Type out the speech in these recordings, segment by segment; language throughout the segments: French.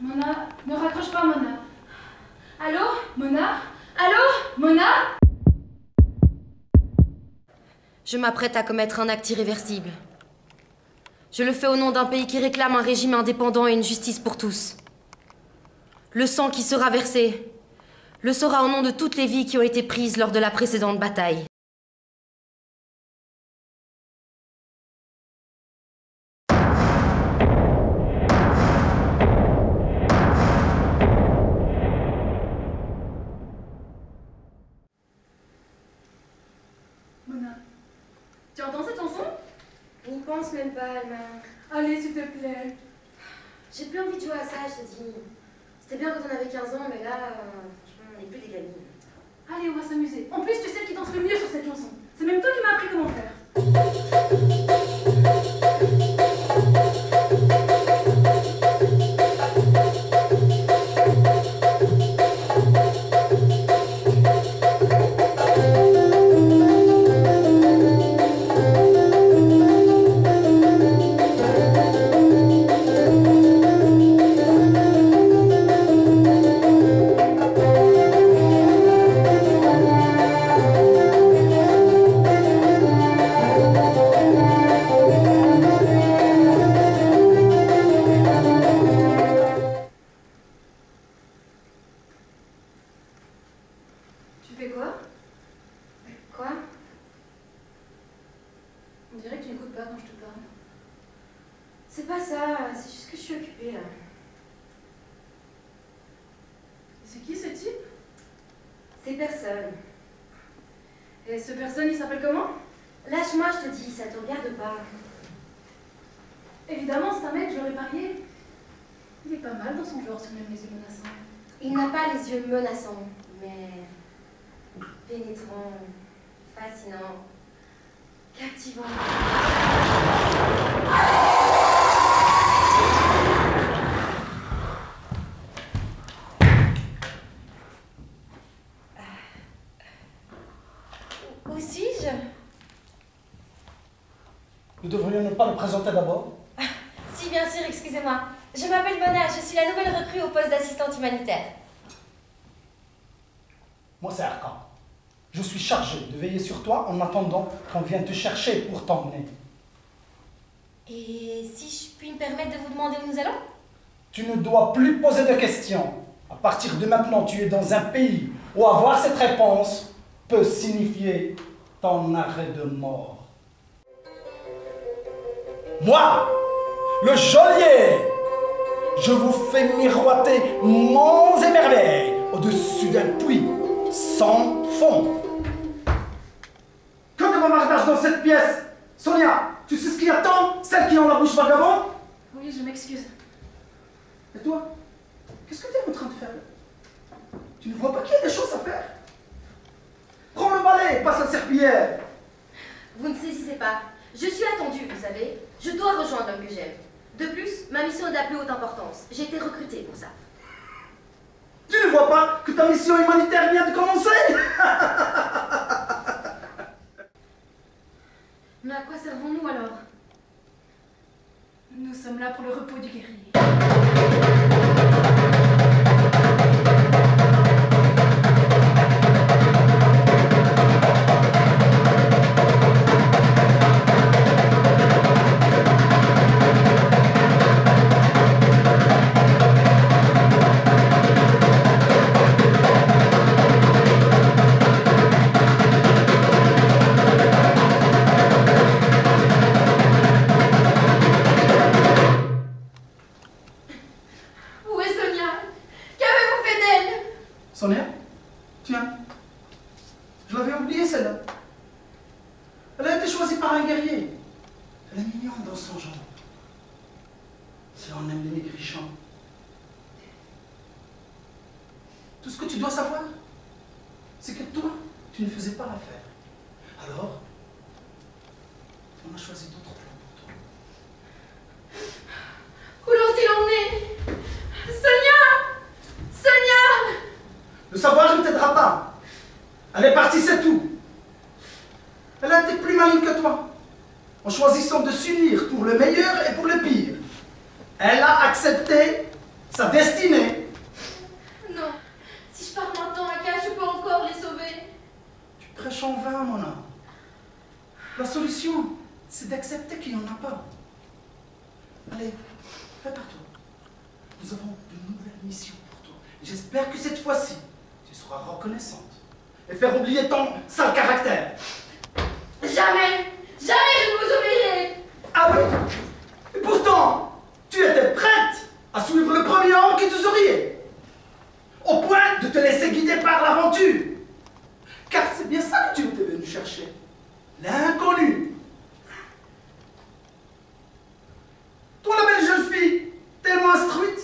Mona, ne raccroche pas, Mona. Allô? Mona? Allô? Mona? Je m'apprête à commettre un acte irréversible. Je le fais au nom d'un pays qui réclame un régime indépendant et une justice pour tous. Le sang qui sera versé le sera au nom de toutes les vies qui ont été prises lors de la précédente bataille. J'ai plus envie de jouer à ça, je te dis. C'était bien quand on avait 15 ans, mais là, euh, franchement, on n'est plus des gamines. Allez, on va s'amuser. En plus, tu sais qui danse le mieux sur cette chanson. C'est même toi qui m'as appris comment faire. C'est personne. Et ce personne, il s'appelle comment? Lâche-moi, je te dis, ça te regarde pas. Évidemment, c'est un mec, j'aurais parié. Il est pas mal dans son genre, si on aime les yeux menaçants. Il n'a pas les yeux menaçants, mais pénétrant, fascinant, captivant. Où suis-je? Nous devrions ne pas le présenter d'abord Si, bien sûr, excusez-moi. Je m'appelle Mona, je suis la nouvelle recrue au poste d'assistante humanitaire. Moi, c'est Arkan. Je suis chargé de veiller sur toi en attendant qu'on vienne te chercher pour t'emmener. Et si je puis me permettre de vous demander où nous allons? Tu ne dois plus poser de questions. À partir de maintenant, tu es dans un pays où avoir cette réponse peut signifier ton arrêt de mort. Moi, le geôlier, je vous fais miroiter monts et merveilles au-dessus d'un puits sans fond. Que de bavardage dans cette pièce Sonia, tu sais ce qui attend Celle qui a la bouche vagabonde Oui, je m'excuse. Et toi Qu'est-ce que tu es en train de faire? Tu ne vois pas qu'il y a des choses à faire? Prends le balai, passe la serpillière. Vous ne saisissez pas. Je suis attendue, vous savez. Je dois rejoindre l'homme que j'aime. De plus, ma mission est de la plus haute importance. J'ai été recrutée pour ça. Tu ne vois pas que ta mission humanitaire vient de commencer? Mais à quoi servons-nous alors? Nous sommes là pour le repos du guerrier. la mignonne dans son genre. Si on aime les négrichants. Tout ce que tu dois savoir, c'est que toi, tu ne faisais pas l'affaire. Alors, on a choisi d'autres plans pour toi. Où l'ont-ils emmené Sonia Sonia Le savoir ne t'aidera pas. Elle est partie, c'est tout. Elle a été plus maligne que toi en choisissant de s'unir pour le meilleur et pour le pire. Elle a accepté sa destinée. Non. Si je pars maintenant à K, je peux encore les sauver. Tu prêches en vain, mon âme. La solution, c'est d'accepter qu'il n'y en a pas. Allez, prépare-toi. Nous avons de nouvelles missions pour toi. J'espère que cette fois-ci, tu seras reconnaissante. Et faire oublier ton sale caractère. Jamais Jamais je ne vous oublierai Ah oui Et pourtant, tu étais prête à suivre le premier homme qui te souriait. Au point de te laisser guider par l'aventure. Car c'est bien ça que tu étais venu chercher. L'inconnu. Toi, la belle jeune fille, tellement instruite,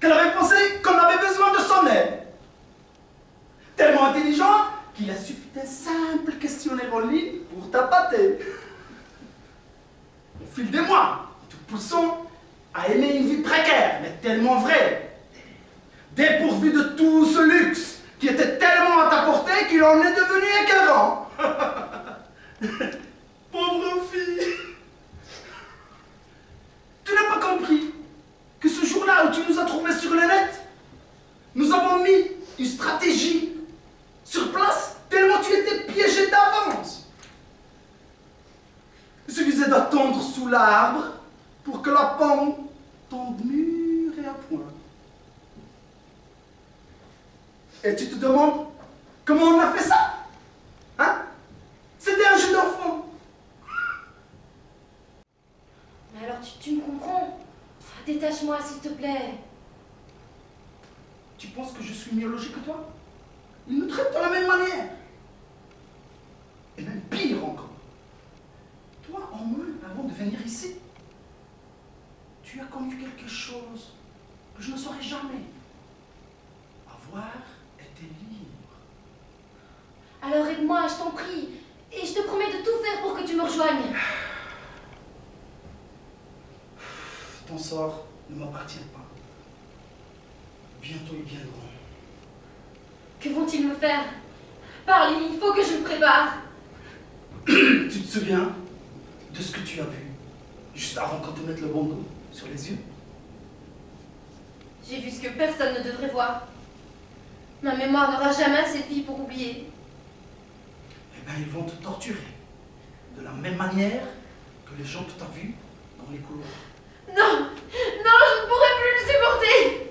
qu'elle avait pensé qu'on avait besoin de son aide. Tellement intelligent qu'il a suffi d'un simple questionnaire en ligne pour t'appâter. Au fil des mois, nous te poussons à aimer une vie tellement vraie. Dépourvue de tout ce luxe qui était tellement à ta portée qu'il en est devenu écœurant. Pauvre fille. Tu n'as pas compris que ce jour-là où tu nous as trouvés sur le net, nous avons mis une stratégie sur place tellement tu étais piégé d'avance. Il suffisait d'attendre sous l'arbre pour que la pomme tombe mûre et à point. Et tu te demandes comment on a fait ça Hein? C'était un jeu d'enfant. Mais alors tu, tu me comprends? Détache-moi s'il te plaît. Tu penses que je suis mieux logé que toi? Ils nous traitent de la même manière. Et même pire encore. Toi, en moins, avant de venir ici, tu as connu quelque chose que je ne saurais jamais. Avoir été libre. Alors aide-moi, je t'en prie. Et je te promets de tout faire pour que tu me rejoignes. Ton sort ne m'appartient pas. Bientôt ils viendront. Que vont-ils me faire? Parle, il faut que je me prépare. Tu te souviens de ce que tu as vu juste avant qu'on te mette le bandeau sur les yeux? J'ai vu ce que personne ne devrait voir. Ma mémoire n'aura jamais assez de vie pour oublier. Ils vont te torturer. De la même manière que les gens que tu as vus dans les couloirs. Non Non, je ne pourrai plus le supporter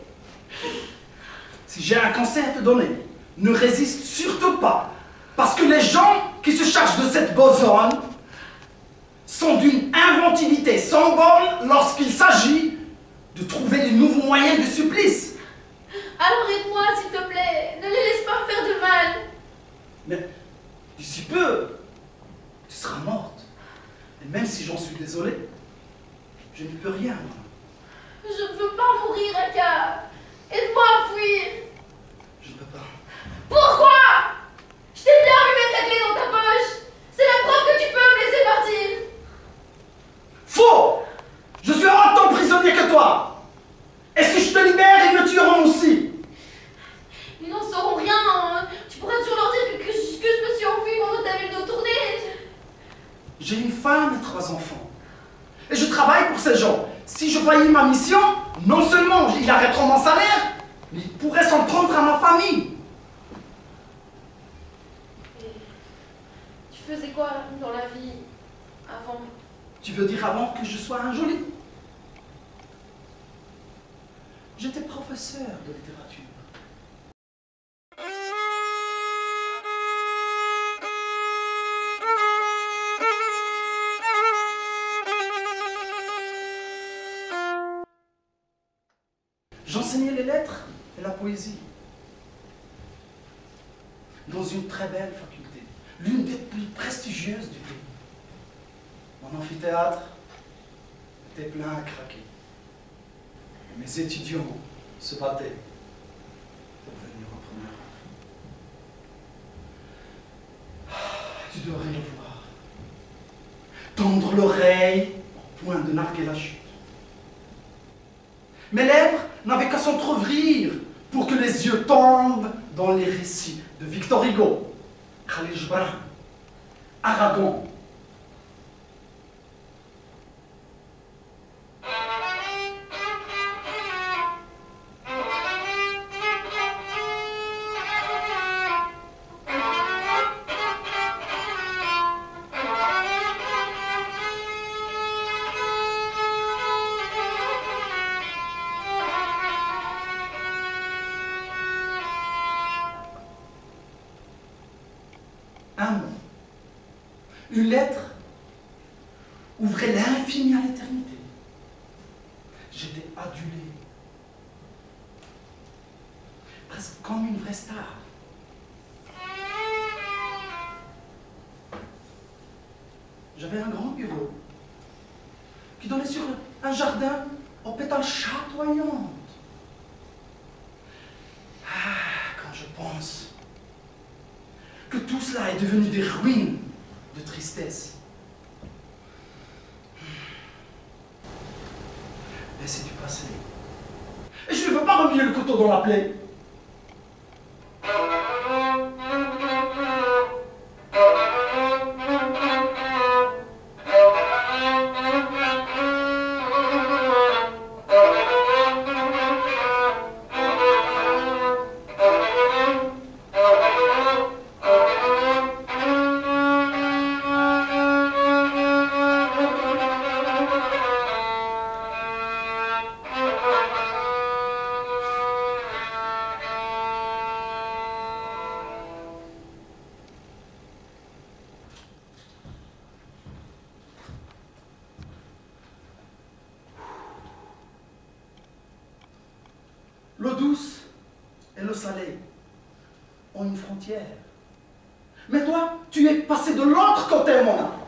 Si j'ai un conseil à te donner, ne résiste surtout pas. Parce que les gens qui se chargent de cette besogne sont d'une inventivité sans borne lorsqu'il s'agit de trouver de nouveaux moyens de supplice. Alors aide-moi, s'il te plaît. Ne les laisse pas me faire de mal. Mais d'ici peu, tu seras morte. Et même si j'en suis désolé, je n'y peux rien. moi. Je ne veux pas mourir, Aka. Aide-moi à fuir. Je ne peux pas. Pourquoi? Je t'ai bien vu mettre la clé dans ta poche. C'est la preuve que tu peux me laisser partir. Faux Je suis autant prisonnier que toi Et si je te libère, ils me tueront aussi Ils n'en sauront rien. hein. Tu pourras toujours leur dire que, que je, que je me suis enfuie pendant que t'avais le dos tourné. J'ai une femme et trois enfants. Et je travaille pour ces gens. Si je faillis ma mission, non seulement ils arrêteront mon salaire, mais ils pourraient s'en prendre à ma famille. Et tu faisais quoi dans la vie avant? Tu veux dire avant que je sois un joli? J'étais professeur de littérature. J'enseignais les lettres et la poésie dans une très belle faculté, l'une des plus prestigieuses du pays. Mon amphithéâtre était plein à craquer. Mes étudiants se battaient pour venir en première. Ah, Tu devrais le voir. Tendre l'oreille au point de narguer la chute. Mes lèvres n'avaient qu'à s'entr'ouvrir pour que les yeux tombent dans les récits de Victor Hugo, Khalil Aragon, l'infini à l'éternité. J'étais adulé. Presque comme une vraie star. J'avais un grand bureau qui donnait sur un jardin aux pétales chatoyantes. Ah, quand je pense que tout cela est devenu des ruines de tristesse. Mais c'est du passé. Et je ne veux pas remuer le couteau dans la plaie. Ont une frontière. Mais toi, tu es passé de l'autre côté, mon âme.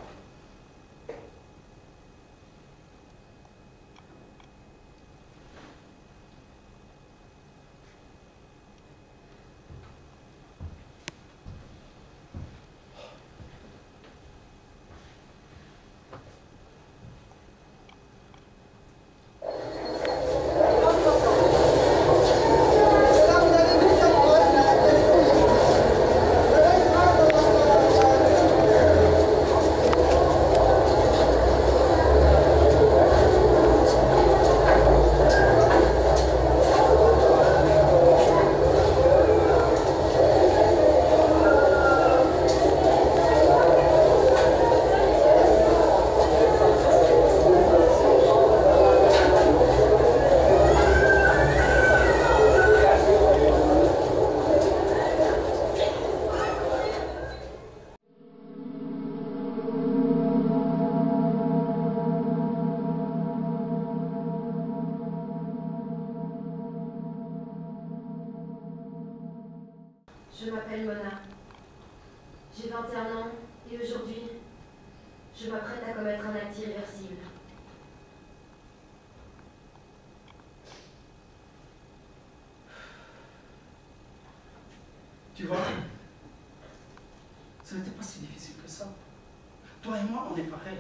Toi et moi, on est pareils.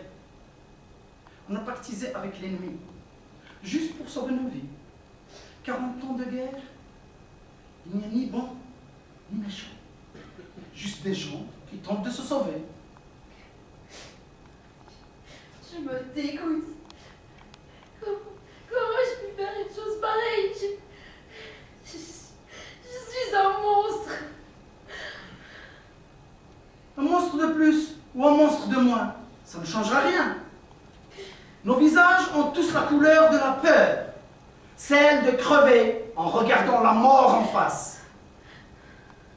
On a pactisé avec l'ennemi, juste pour sauver nos vies. 40 ans de guerre, il n'y a ni bon ni méchant. Juste des gens qui tentent de se sauver. Je me dégoûte. Comment, comment ai-je pu faire une chose pareille? Je, je, je suis un monstre. Un monstre de plus ou un monstre de moins, ça ne changera rien. Nos visages ont tous la couleur de la peur, celle de crever en regardant la mort en face.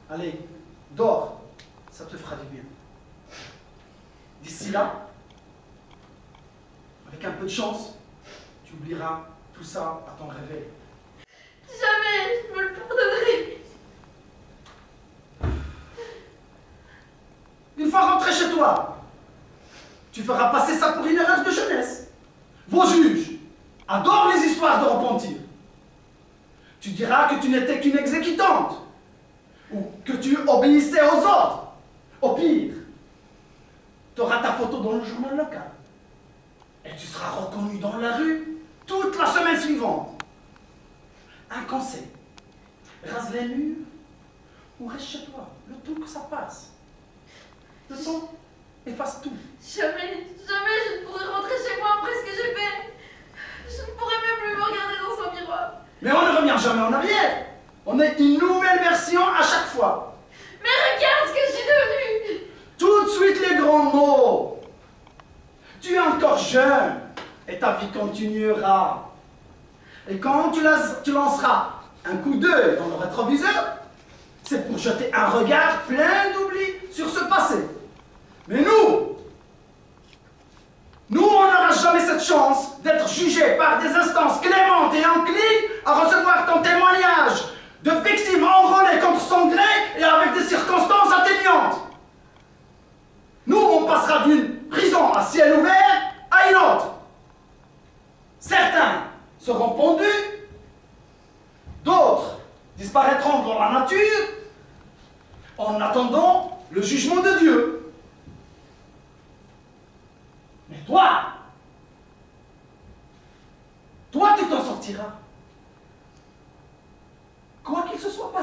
Allez, dors, ça te fera du bien. D'ici là, avec un peu de chance, tu oublieras tout ça à ton réveil. Jamais je me le pardonnerai. Rentré chez toi, tu feras passer ça pour une erreur de jeunesse. Vos juges adorent les histoires de repentir. Tu diras que tu n'étais qu'une exécutante ou que tu obéissais aux ordres. Au pire, tu auras ta photo dans le journal local et tu seras reconnu dans la rue toute la semaine suivante. Un conseil, rase les murs ou reste chez toi, le temps que ça passe. Le temps efface tout. Jamais, jamais je ne pourrai rentrer chez moi après ce que j'ai fait. Je ne pourrai même plus me regarder dans son miroir. Mais on ne revient jamais en arrière. On est une nouvelle version à chaque fois. Mais regarde ce que je suis devenue. Tout de suite les grands mots. Tu es encore jeune et ta vie continuera. Et quand tu, tu lanceras un coup d'œil dans le rétroviseur, c'est pour jeter un regard plein d'oubli sur ce passé. Mais nous, nous, on n'aura jamais cette chance d'être jugés par des instances clémentes et enclines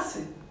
classe.